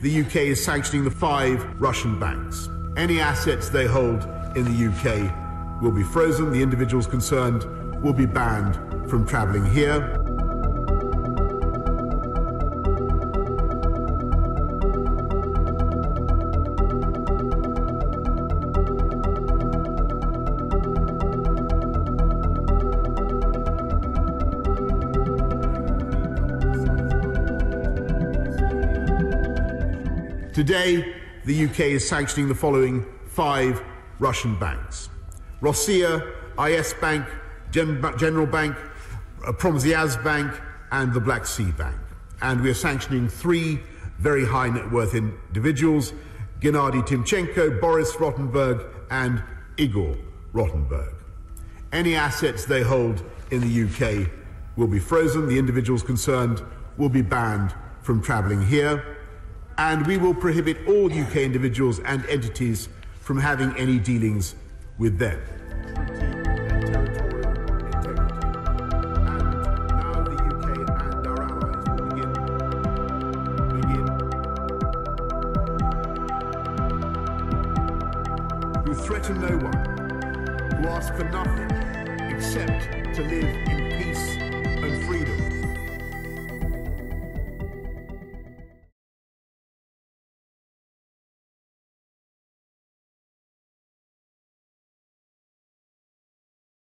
the UK is sanctioning the five Russian banks. Any assets they hold in the UK will be frozen. The individuals concerned will be banned from travelling here. Today, the UK is sanctioning the following five Russian banks Rossiya, IS Bank, Gen- General Bank, uh, Promsvyaz Bank, and the Black Sea Bank. And we are sanctioning three very high net worth individuals Gennady Timchenko, Boris Rotenberg, and Igor Rotenberg. Any assets they hold in the UK will be frozen. The individuals concerned will be banned from travelling here and we will prohibit all UK individuals and entities from having any dealings with them. Who threaten no one, who ask for nothing except to live in.